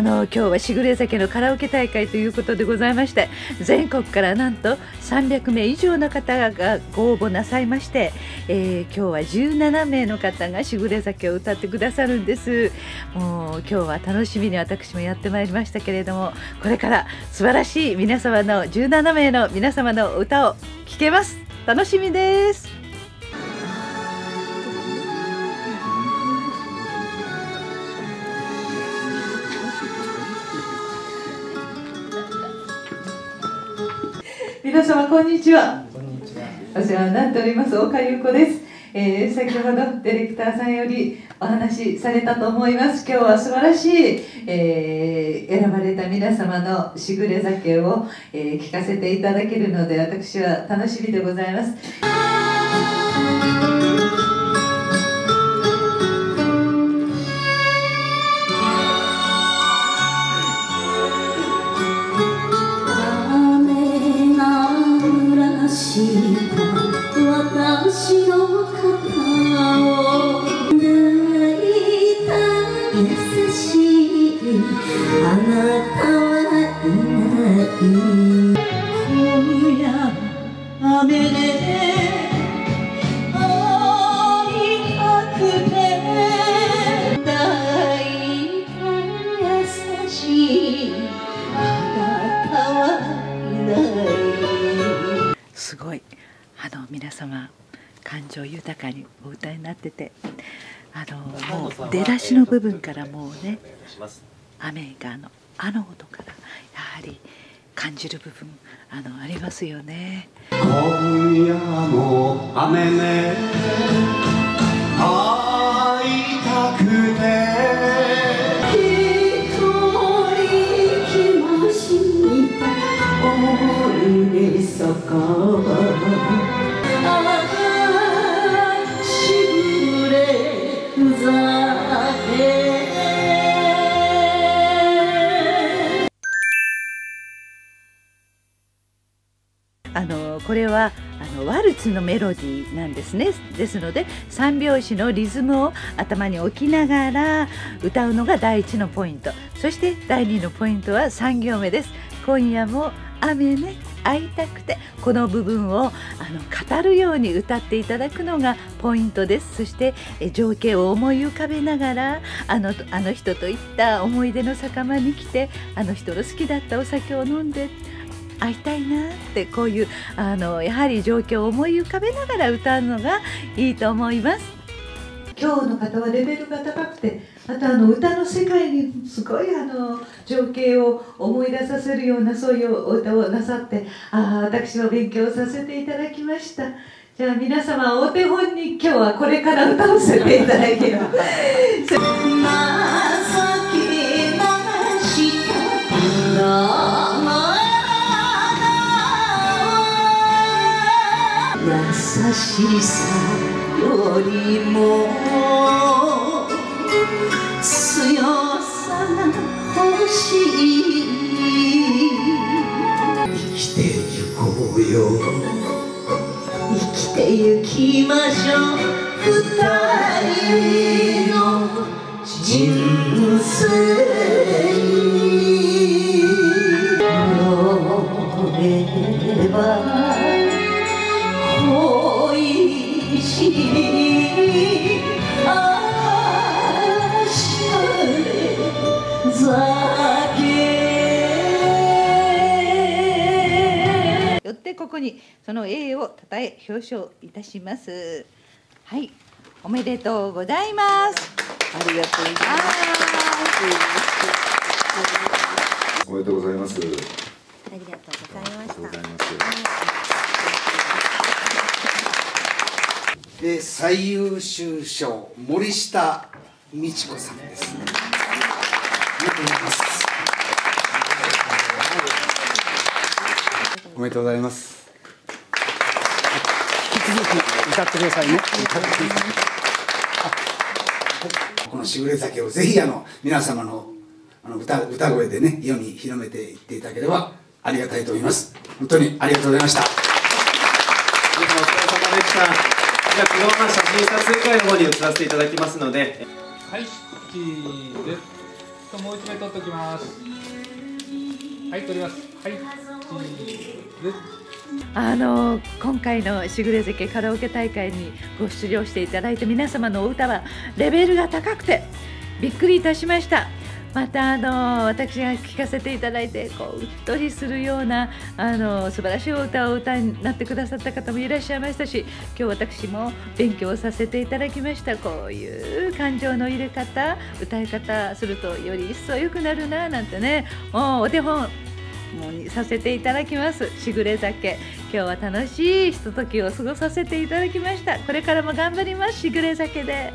あの今日はしぐれ酒のカラオケ大会ということでございまして全国からなんと300名以上の方がご応募なさいまして、えー、今日は17名の方がしぐれ酒を歌ってくださるんです。もう今日は楽しみに私もやってまいりましたけれどもこれから素晴らしい皆様の17名の皆様の歌を聴けます。楽しみです。皆様こんにちは。こんにちは。お世話になっております岡優子です。えー、先ほどディレクターさんよりお話しされたと思います。今日は素晴らしい、えー、選ばれた皆様のしぐれ酒を、えー、聞かせていただけるので私は楽しみでございます。感情豊かにお歌いになっててあのもう出だしの部分からもうね雨がの「あ」の音からやはり感じる部分あのありますよね。今夜も雨ねあのこれはあのワルツのメロディーなんですね。ですので3拍子のリズムを頭に置きながら歌うのが第1のポイント。そして第2のポイントは3行目です。今夜も雨ね会いたくてこの部分をあの語るように歌っていただくのがポイントです。そして情景を思い浮かべながらあのあの人といった思い出の酒場に来てあの人の好きだったお酒を飲んで会いたいなってこういうあのやはり状況を思い浮かべながら歌うのがいいと思います。今日の方はレベルが高くてまたあの歌の世界にすごいあの情景を思い出させるようなそういうお歌をなさってああ私は勉強させていただきましたじゃあ皆様お手本に今日はこれから歌わせていただければ小さよ。りも強さが欲しい生きてゆこうよ。生きてゆきましょう二人の人生乗ればよってここにその栄をたたえ表彰いたします。はいおめでとうございます。ありがとうございます。おめでとうございますありがとうございましたで最優秀賞森下美智子さんです。おめでとうございます。引き続き歌ってくださいね。このしぐれ酒をぜひあの皆様のあの歌歌声でね世に広めていっていただければありがたいと思います。本当にありがとうございました。お疲れ様でしたじゃあこの写真撮影会の方に移らせていただきますので。はいチーズともう一枚取っておきます。はい取ります。はいチーズあの今回のしぐれ関カラオケ大会にご出場していただいて皆様のお歌はレベルが高くてびっくりいたしました。またあの私が聴かせていただいてこううっとりするようなあの素晴らしいお歌を歌になってくださった方もいらっしゃいましたし今日私も勉強させていただきました。こういう感情の入れ方歌い方するとより一層良くなるななんてね。もうお手本もうさせていただきます。しぐれ酒。今日は楽しいひとときを過ごさせていただきました。これからも頑張ります。しぐれ酒で。